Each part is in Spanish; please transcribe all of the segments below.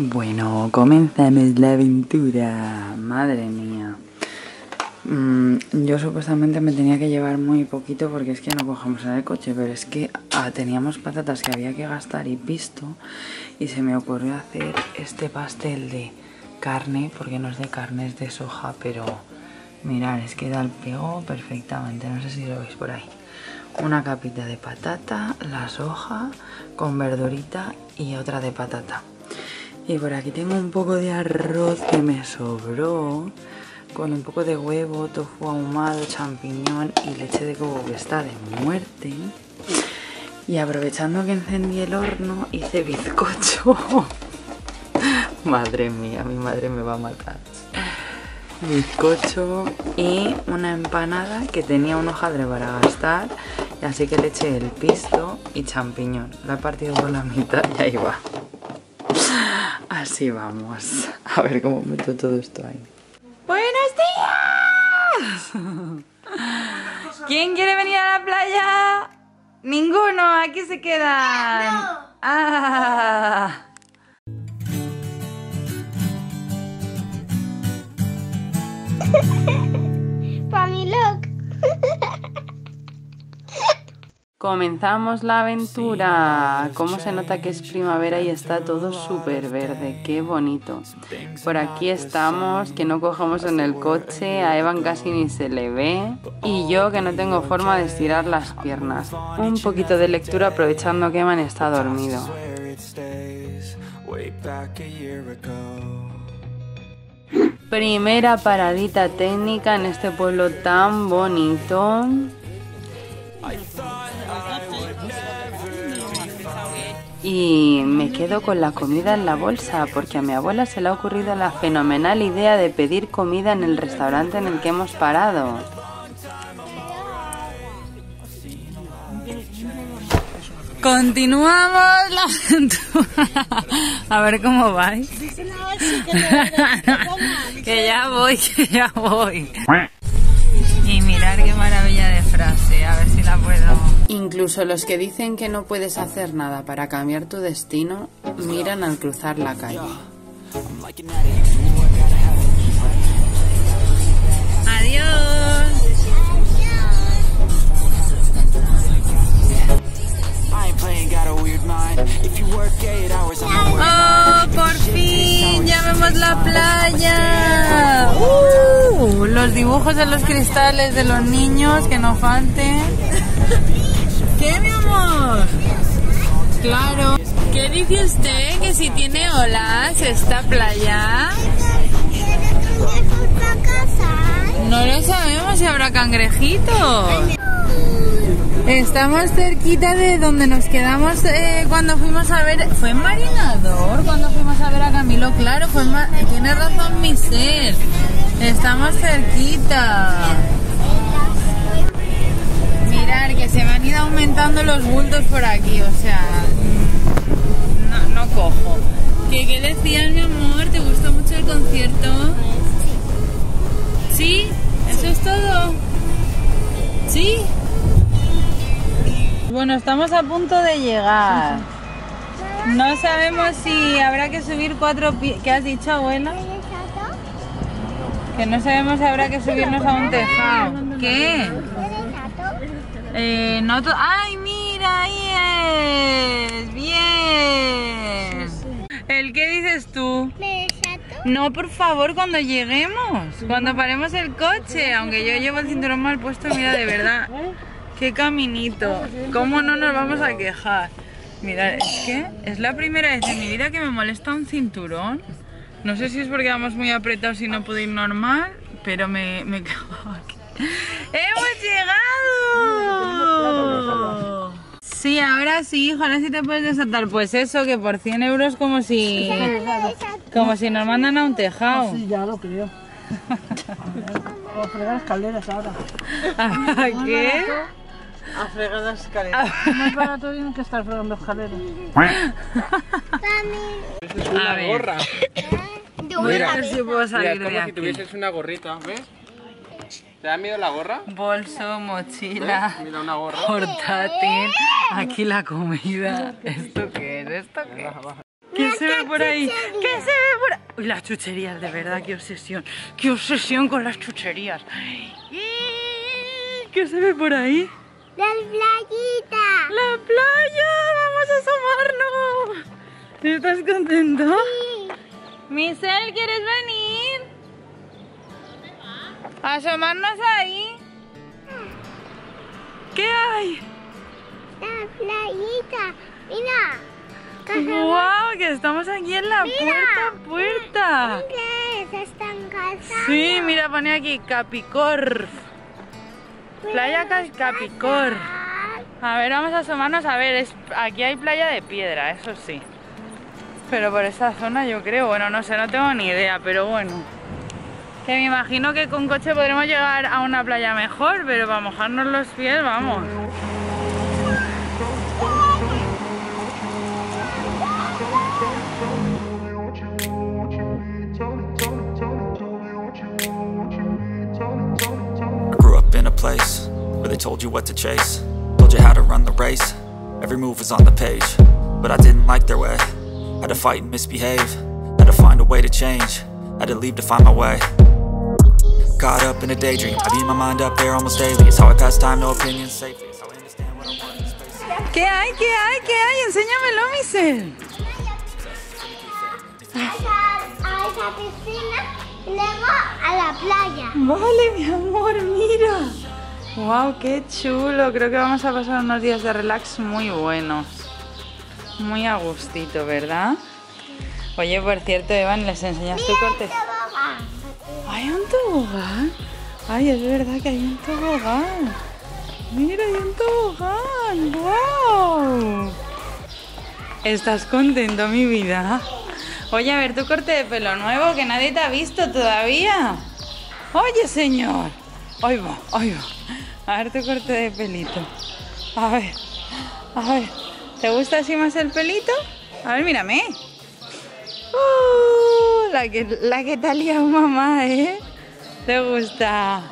Bueno, comenzamos la aventura. Madre mía. Mm, yo supuestamente me tenía que llevar muy poquito porque es que no cogemos en el coche, pero es que ah, teníamos patatas que había que gastar y visto y se me ocurrió hacer este pastel de carne, porque no es de carne, es de soja, pero mirad, es que da el pego perfectamente, no sé si lo veis por ahí. Una capita de patata, la soja con verdurita y otra de patata. Y por aquí tengo un poco de arroz que me sobró con un poco de huevo, tofu ahumado, champiñón y leche de coco que está de muerte. Y aprovechando que encendí el horno, hice bizcocho. madre mía, mi madre me va a matar. Bizcocho y una empanada que tenía un hojaldre para gastar. Así que le eché el pisto y champiñón. La he partido por la mitad y ahí va. Así vamos. A ver cómo meto todo esto ahí. ¡Buenos días! ¿Quién quiere venir a la playa? Ninguno, aquí se quedan. Ah. Comenzamos la aventura. Cómo se nota que es primavera y está todo súper verde. Qué bonito. Por aquí estamos, que no cojamos en el coche. A Evan casi ni se le ve. Y yo que no tengo forma de estirar las piernas. Un poquito de lectura aprovechando que Evan está dormido. Primera paradita técnica en este pueblo tan bonito. Y me quedo con la comida en la bolsa porque a mi abuela se le ha ocurrido la fenomenal idea de pedir comida en el restaurante en el que hemos parado. Continuamos la aventura. A ver cómo vais. que ya voy, que ya voy. Y mirar qué maravilla de frase, a ver si la puedo. Incluso los que dicen que no puedes hacer nada para cambiar tu destino, miran al cruzar la calle. Adiós. ¡Oh, por fin! ¡Ya vemos la playa! Uh, los dibujos de los cristales de los niños, que no falten. ¿Qué, mi amor? Claro. ¿Qué dice usted? ¿Que si tiene olas esta playa? No lo sabemos si habrá cangrejitos. Estamos cerquita de donde nos quedamos eh, cuando fuimos a ver. ¿Fue en Marinador cuando fuimos a ver a Camilo? Claro, fue tiene razón mi ser. Estamos cerquita. Que se me han ido aumentando los bultos por aquí, o sea, no, no cojo. ¿Qué, ¿Qué decías, mi amor? ¿Te gustó mucho el concierto? ¿Sí? ¿Eso es todo? ¿Sí? Bueno, estamos a punto de llegar. No sabemos si habrá que subir cuatro pies. ¿Qué has dicho, abuela? Que no sabemos si habrá que subirnos a un tejado. ¿Qué? Eh, no ¡Ay, mira! Ahí es. Bien. ¿El qué dices tú? No, por favor, cuando lleguemos. Cuando paremos el coche. Aunque yo llevo el cinturón mal puesto, mira, de verdad. Qué caminito. ¿Cómo no nos vamos a quejar? Mira, es que es la primera vez en mi vida que me molesta un cinturón. No sé si es porque vamos muy apretados y no puedo ir normal, pero me, me cago aquí. ¡Hemos llegado! Sí, ahora sí, hijo, ahora sí te puedes desatar. Pues eso, que por 100 euros como si... Como si nos mandan a un tejado. Sí, ya lo creo. O fregar escaleras ahora. ¿Qué? A fregar las escaleras. Más barato tienen que estar fregando escaleras. Es una A ver. gorra. Mira, a ver si puedo Mira, salir de como si tuvieses una gorrita, ¿ves? ¿Te da miedo la gorra? Bolso, mochila, ¿Ves? Mira una gorra. portátil, aquí la comida. ¿Esto qué es? ¿Esto qué es? Baja, baja. ¿Qué se ve por ahí? ¿Qué se ve por ahí? Uy, las chucherías, de verdad, qué obsesión. Qué obsesión con las chucherías. ¿Qué se ve por ahí? La playita. ¡La playa! ¡Vamos a asomarnos! ¿Estás contento? Michelle, ¿quieres venir? ¿A asomarnos ahí? ¿Qué hay? La playita. Mira. ¡Wow! Que estamos aquí en la puerta puerta. ¿Qué es? Están casados. Sí, mira, pone aquí Capicor. Playa Ca- Capicor. A ver, vamos a asomarnos. A ver, es, aquí hay playa de piedra, eso sí. Pero por esa zona yo creo, bueno, no sé, no tengo ni idea, pero bueno. Que me imagino que con coche podremos llegar a una playa mejor, pero para mojarnos los pies, vamos. Place where they told you what to chase, told you how to run the race. Every move was on the page, but I didn't like their way. Had to fight and misbehave, had to find a way to change, had to leave to find my way. Caught up in a daydream, I beat my mind up there almost daily. It's how I pass time, no opinions, safely. It's how I understand what I want in space. ¿Qué hay? ¿Qué hay? ¿Qué hay? Enséñamelo, Michelle. A esa, a esa piscina luego a la playa. Vale, mi amor, mira. Wow, qué chulo. Creo que vamos a pasar unos días de relax muy buenos. Muy a gustito, ¿verdad? Oye, por cierto, Evan, ¿les enseñas tu corte? ¿Hay un tobogán? Ay, es verdad que hay un tobogán. Mira, hay un tobogán. ¡Wow! ¿Estás contento, mi vida? Oye, a ver tu corte de pelo nuevo que nadie te ha visto todavía. Oye, señor. Ahí va, ahí va. A ver tu corte de pelito. A ver, a ver. ¿Te gusta así más el pelito? A ver, mírame. La que, la que te ha liado mamá, ¿eh? ¿Te gusta?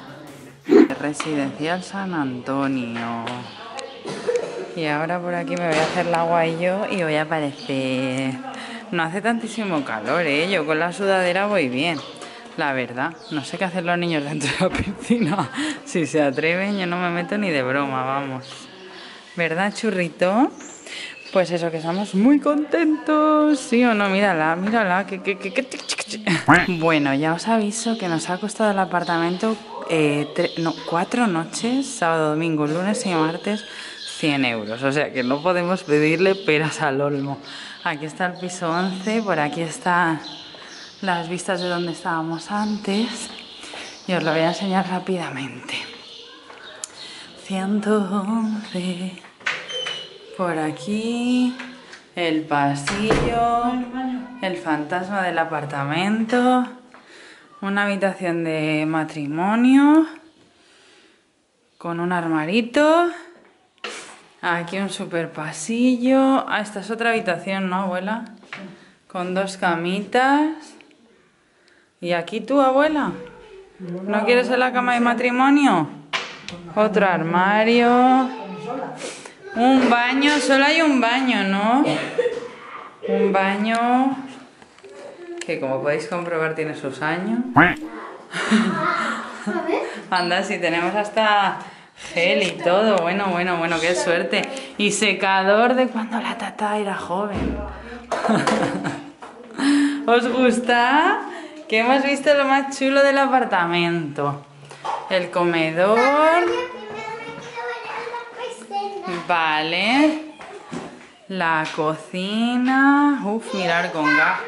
Residencial San Antonio. Y ahora por aquí me voy a hacer la guay yo y voy a aparecer. No hace tantísimo calor, ¿eh? Yo con la sudadera voy bien. La verdad, no sé qué hacen los niños dentro de la piscina. Si se atreven, yo no me meto ni de broma, vamos. ¿Verdad, churrito? Pues eso, que estamos muy contentos. ¿Sí o no? Mírala, mírala. Que, Bueno, ya os aviso que nos ha costado el apartamento eh, tre- no, cuatro noches, sábado, domingo, lunes y martes, 100 euros. O sea que no podemos pedirle peras al olmo. Aquí está el piso 11, por aquí están las vistas de donde estábamos antes. Y os lo voy a enseñar rápidamente. 111. Por aquí, el pasillo, el fantasma del apartamento, una habitación de matrimonio con un armarito, aquí un super pasillo. Ah, esta es otra habitación, ¿no, abuela? Con dos camitas. ¿Y aquí tú, abuela? ¿No quieres en la cama de matrimonio? Otro armario. Un baño, solo hay un baño, ¿no? Un baño que como podéis comprobar tiene sus años. Anda, si tenemos hasta gel y todo. Bueno, bueno, bueno, qué suerte. Y secador de cuando la tata era joven. ¿Os gusta? Que hemos visto lo más chulo del apartamento. El comedor. Vale. La cocina. Uf, mirar con gas.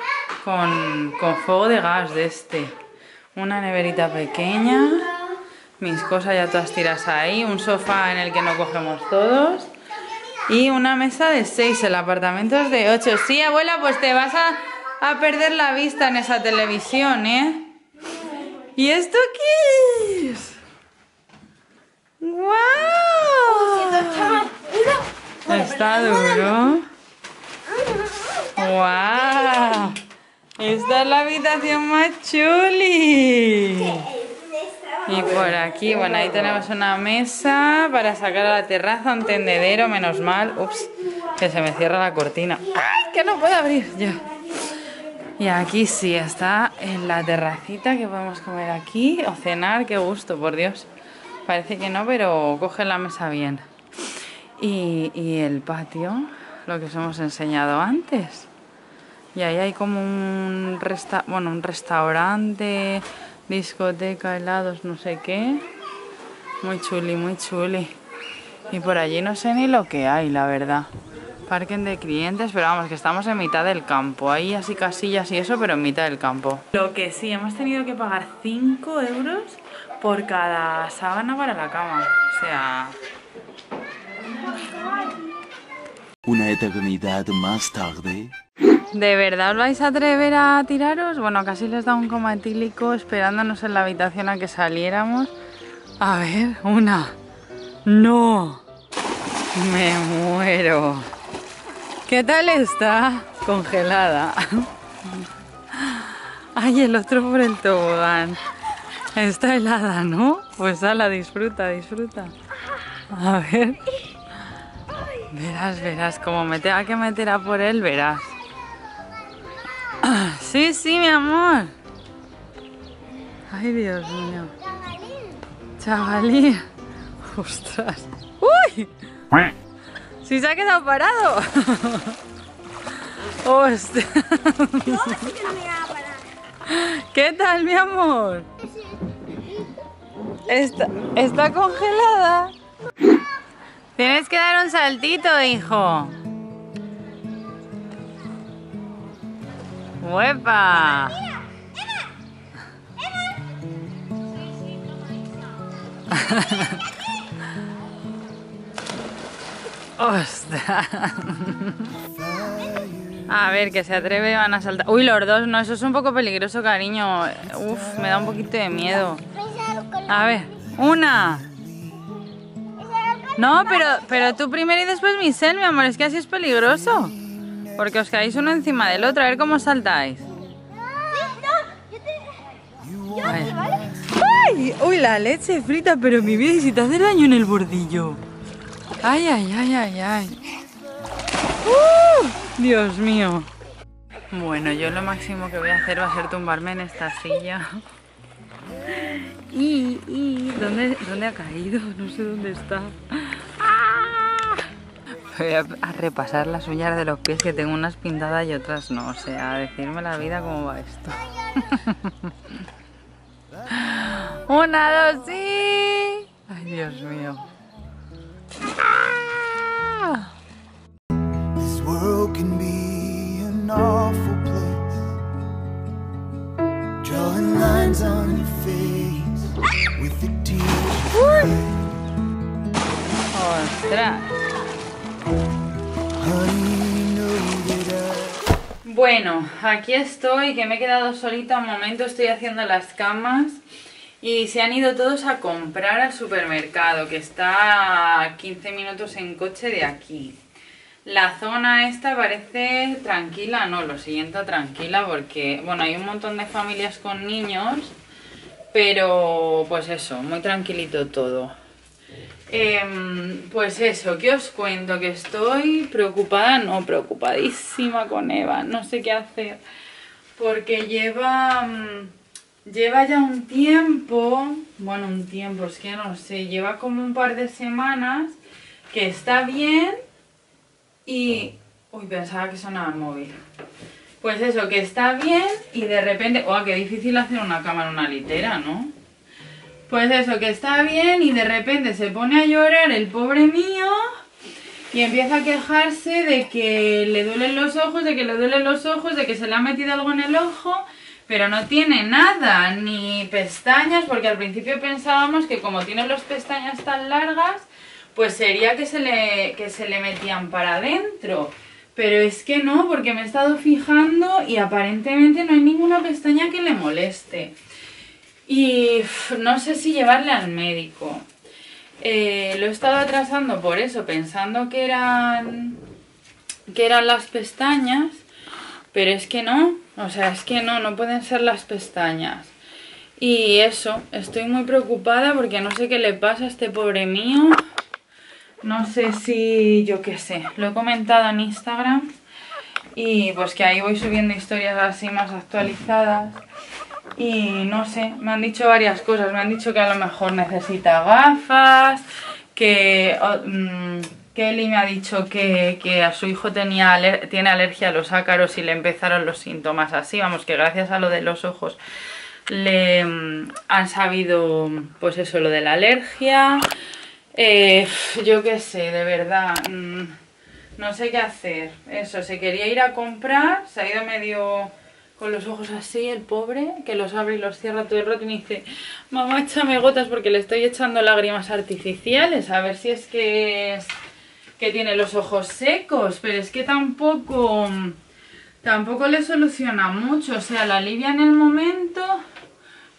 Con, con fuego de gas de este. Una neverita pequeña. Mis cosas ya todas tiras ahí. Un sofá en el que no cogemos todos. Y una mesa de 6. El apartamento es de 8. Sí, abuela, pues te vas a, a perder la vista en esa televisión, ¿eh? ¿Y esto qué es? ¡Guau! Está duro. ¡Guau! Esta es la habitación más chuli. Y por aquí, bueno, ahí tenemos una mesa para sacar a la terraza, un tendedero, menos mal. Ups, Que se me cierra la cortina. ¡Ay, que no puedo abrir! Ya. Y aquí sí, está en la terracita que podemos comer aquí o cenar. Qué gusto, por Dios. Parece que no, pero coge la mesa bien. Y, el patio, lo que os hemos enseñado antes. Y ahí hay como un, resta bueno, un restaurante, discoteca, helados, no sé qué. Muy chuli, muy chuli. Y por allí no sé ni lo que hay, la verdad. Parking de clientes, pero vamos, que estamos en mitad del campo. Ahí así casillas y eso, pero en mitad del campo. Lo que sí, hemos tenido que pagar 5 euros por cada sábana para la cama. O sea, Una eternidad más tarde. ¿De verdad os vais a atrever a tiraros? Bueno, casi les da un coma etílico esperándonos en la habitación a que saliéramos. A ver, una. ¡No! Me muero. ¿Qué tal está? Congelada. Ay, el otro por el tobogán. Está helada, ¿no? Pues ala, disfruta, disfruta. A ver. Verás, verás, como me tenga que meter a por él, verás. Sí, sí, mi amor. Ay, Dios mío. Chavalín. Ostras. ¡Uy! Si se ha quedado parado. Hostia. ¿Qué tal, mi amor? Está, está congelada. Tienes que dar un saltito, hijo. ¡Huepa! ¡Ostras! A ver, que se atreve van a saltar. Uy, los dos, no, eso es un poco peligroso, cariño. Uf, me da un poquito de miedo. A ver, una. No, pero, pero tú primero y después Michelle, mi amor, es que así es peligroso. Porque os caéis uno encima del otro, a ver cómo saltáis. Ay. ¡Ay! Uy, la leche frita, pero mi vida, y si te hace daño en el bordillo. Ay, ay, ay, ay, ay. ¡Uh! Dios mío. Bueno, yo lo máximo que voy a hacer va a ser tumbarme en esta silla. Y, y ¿dónde, ¿dónde ha caído? No sé dónde está. Voy a, a repasar las uñas de los pies que tengo unas pintadas y otras no. O sea, a decirme la vida cómo va esto. Una, dos, sí. Ay, Dios mío. This world can be an awful place. Drawing lines on your face with the tears. Bueno, aquí estoy, que me he quedado solita un momento, estoy haciendo las camas y se han ido todos a comprar al supermercado, que está a 15 minutos en coche de aquí. La zona esta parece tranquila, no, lo siguiente tranquila porque, bueno, hay un montón de familias con niños, pero pues eso, muy tranquilito todo. Em, pues eso, ¿qué os cuento? Que estoy preocupada, no, preocupadísima con Eva, no sé qué hacer. Porque lleva, mm, lleva ya un tiempo, bueno, un tiempo, es que no sé, lleva como un par de semanas que está bien y... Uy, pensaba que sonaba el móvil. Pues eso, que está bien y de repente... ¡Oh, qué difícil hacer una cama en una litera, ¿no? Pues eso, que está bien y de repente se pone a llorar el pobre mío y empieza a quejarse de que le duelen los ojos, de que le duelen los ojos, de que se le ha metido algo en el ojo, pero no tiene nada, ni pestañas, porque al principio pensábamos que como tiene las pestañas tan largas, pues sería que se le, que se le metían para adentro. Pero es que no, porque me he estado fijando y aparentemente no hay ninguna pestaña que le moleste. Y no sé si llevarle al médico. Eh, lo he estado atrasando por eso, pensando que eran, que eran las pestañas, pero es que no, o sea, es que no, no pueden ser las pestañas. Y eso, estoy muy preocupada porque no sé qué le pasa a este pobre mío. No sé si, yo qué sé, lo he comentado en Instagram y pues que ahí voy subiendo historias así más actualizadas y no sé, me han dicho varias cosas, me han dicho que a lo mejor necesita gafas, que oh, mm, Kelly me ha dicho que, que a su hijo tenía tiene alergia a los ácaros y le empezaron los síntomas así, vamos, que gracias a lo de los ojos le mm, han sabido pues eso, lo de la alergia, eh, yo qué sé, de verdad, mm, no sé qué hacer, eso, se quería ir a comprar, se ha ido medio con los ojos así, el pobre, que los abre y los cierra todo el rato y me dice, mamá, échame gotas porque le estoy echando lágrimas artificiales, a ver si es que que tiene los ojos secos, pero es que tampoco, tampoco le soluciona mucho, o sea, la alivia en el momento,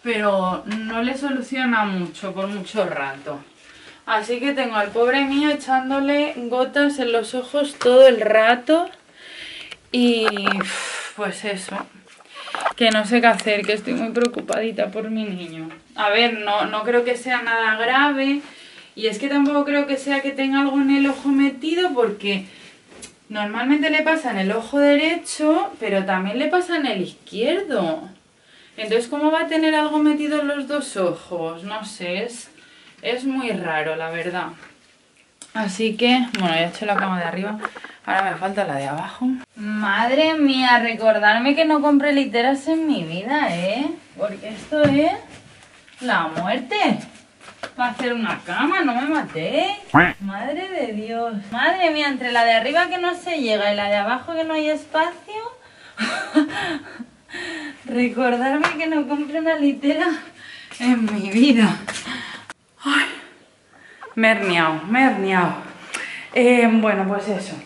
pero no le soluciona mucho por mucho rato. Así que tengo al pobre mío echándole gotas en los ojos todo el rato y pues eso, que no sé qué hacer, que estoy muy preocupadita por mi niño. A ver, no, no creo que sea nada grave y es que tampoco creo que sea que tenga algo en el ojo metido porque normalmente le pasa en el ojo derecho, pero también le pasa en el izquierdo. Entonces, ¿cómo va a tener algo metido en los dos ojos? No sé, es, es muy raro, la verdad. Así que, bueno, ya he hecho la cama de arriba. Ahora me falta la de abajo. Madre mía, recordarme que no compré literas en mi vida, ¿eh? Porque esto es la muerte. Para hacer una cama, no me matéis. Madre de Dios. Madre mía, entre la de arriba que no se llega y la de abajo que no hay espacio. Recordarme que no compré una litera en mi vida. Ay, me he herniado, me he herniado. Eh, bueno, pues eso.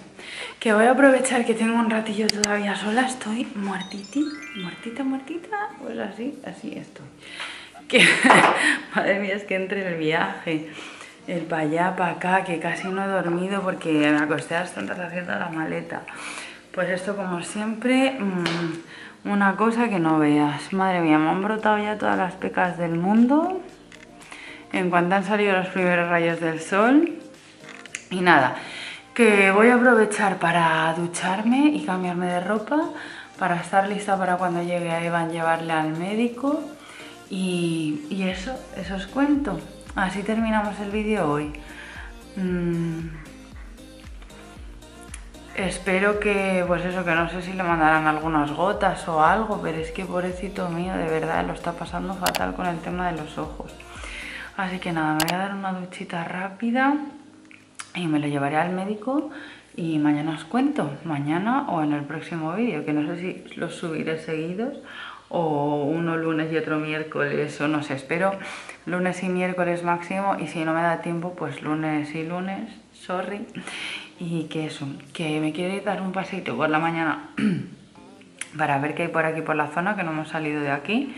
Que voy a aprovechar que tengo un ratillo todavía sola. Estoy muertiti, muertita, muertita. Pues así, así estoy. Que, madre mía, es que entre el viaje, el para allá, para acá, que casi no he dormido porque me acosté a tantas haciendo la maleta. Pues esto, como siempre, mm, una cosa que no veas. Madre mía, me han brotado ya todas las pecas del mundo en cuanto han salido los primeros rayos del sol. Y nada, que voy a aprovechar para ducharme y cambiarme de ropa para estar lista para cuando llegue a Evan llevarle al médico. Y, eso, eso os cuento. Así terminamos el vídeo hoy. Mm, Espero que, pues eso, que no sé si le mandarán algunas gotas o algo, pero es que pobrecito mío, de verdad, lo está pasando fatal con el tema de los ojos. Así que nada, me voy a dar una duchita rápida y me lo llevaré al médico y mañana os cuento, mañana o en el próximo vídeo, que no sé si los subiré seguidos o uno lunes y otro miércoles o no sé, espero lunes y miércoles máximo y si no me da tiempo pues lunes y lunes, sorry. Y que eso, que me quiero dar un paseito por la mañana para ver qué hay por aquí por la zona, que no hemos salido de aquí.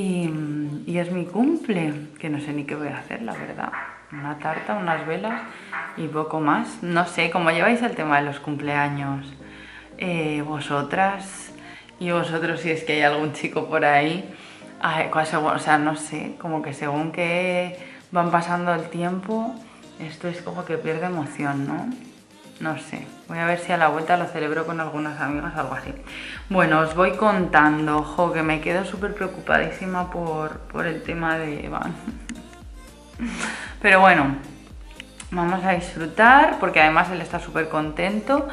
Y, es mi cumple, que no sé ni qué voy a hacer, la verdad. Una tarta, unas velas y poco más. No sé, ¿cómo lleváis el tema de los cumpleaños? Eh, vosotras y vosotros, si es que hay algún chico por ahí. Ay, o sea, no sé, como que según que van pasando el tiempo, esto es como que pierde emoción, ¿no? No sé, voy a ver si a la vuelta lo celebro con algunas amigas o algo así. Bueno, os voy contando, ojo, que me quedo súper preocupadísima por, por el tema de Evan. Pero bueno, vamos a disfrutar porque además él está súper contento.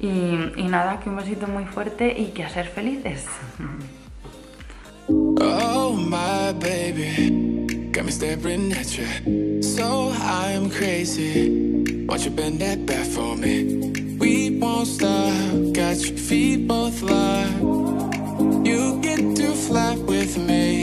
Y, y nada, que un besito muy fuerte y que a ser felices. Oh, my baby, got me staring at you. So I'm crazy. Won't you bend that back for me? We won't stop. Got your feet both locked. You get to fly with me.